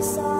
I saw.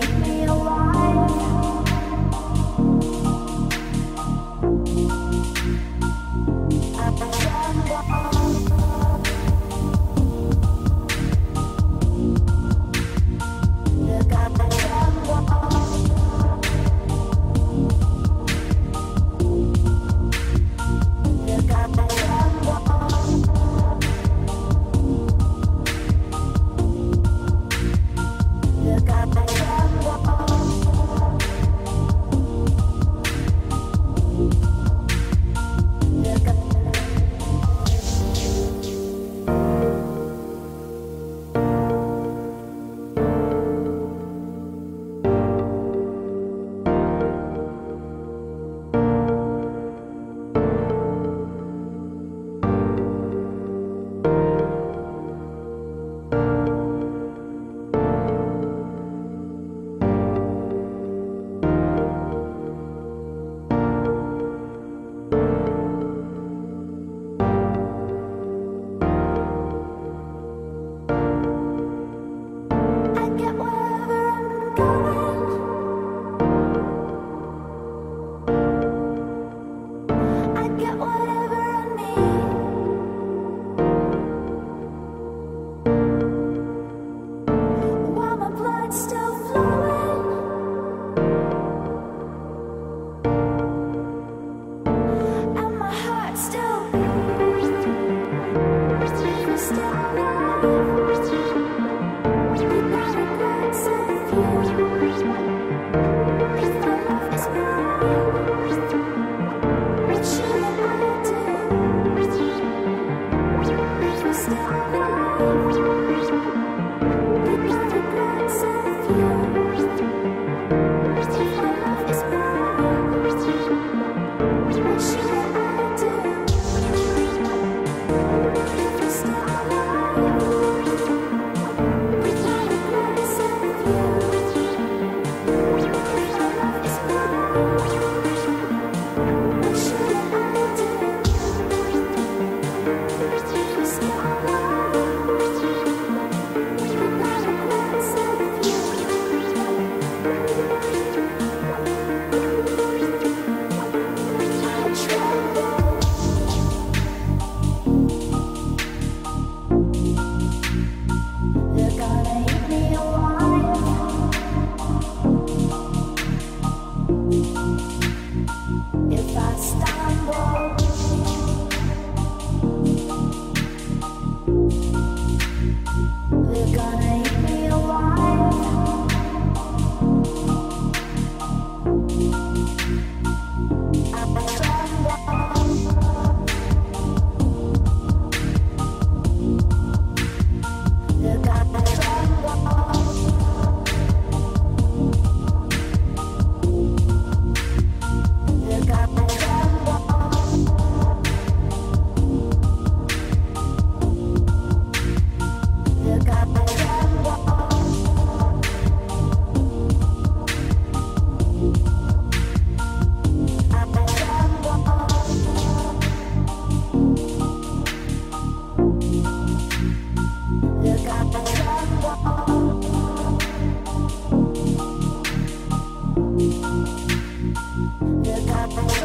Thank you. you're gonna Yeah,